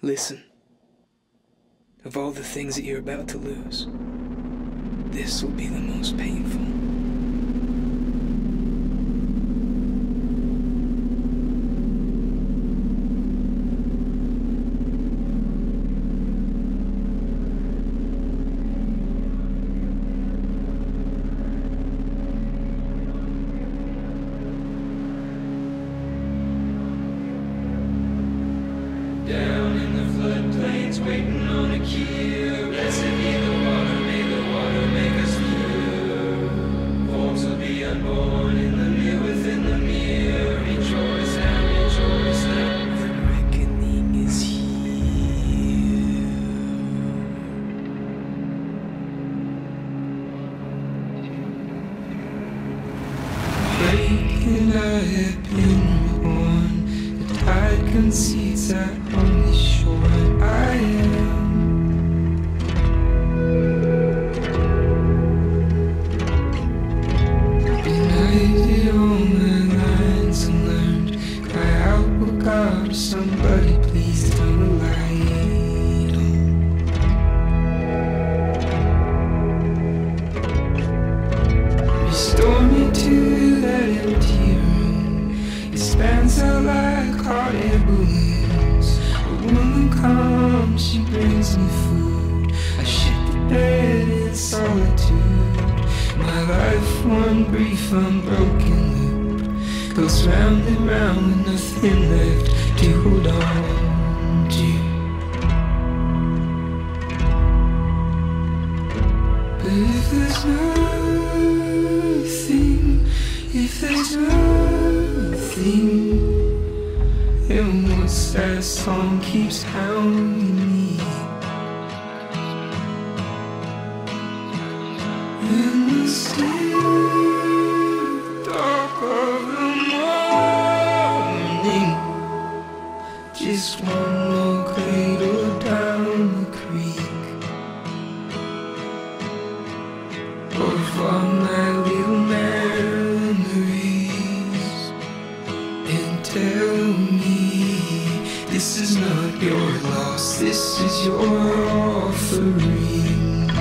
Listen. Of all the things that you're about to lose, this will be the most painful. Waiting on a cure. Blessed be the water, may the water make us pure. Forms will be unborn in the mirror within the mirror. Rejoice now, rejoice now. The reckoning is here. And I have been born, the tide concedes that on the shore God, somebody please turn the light on. Restore me to that empty room. It spans out like hot air balloons. A woman comes, she brings me food. I shit the bed in solitude. My life, one brief, unbroken goes round and round with nothing left to hold on to. But if there's nothing, if there's nothing, then what's that song keeps hounding me? Not this is your offering.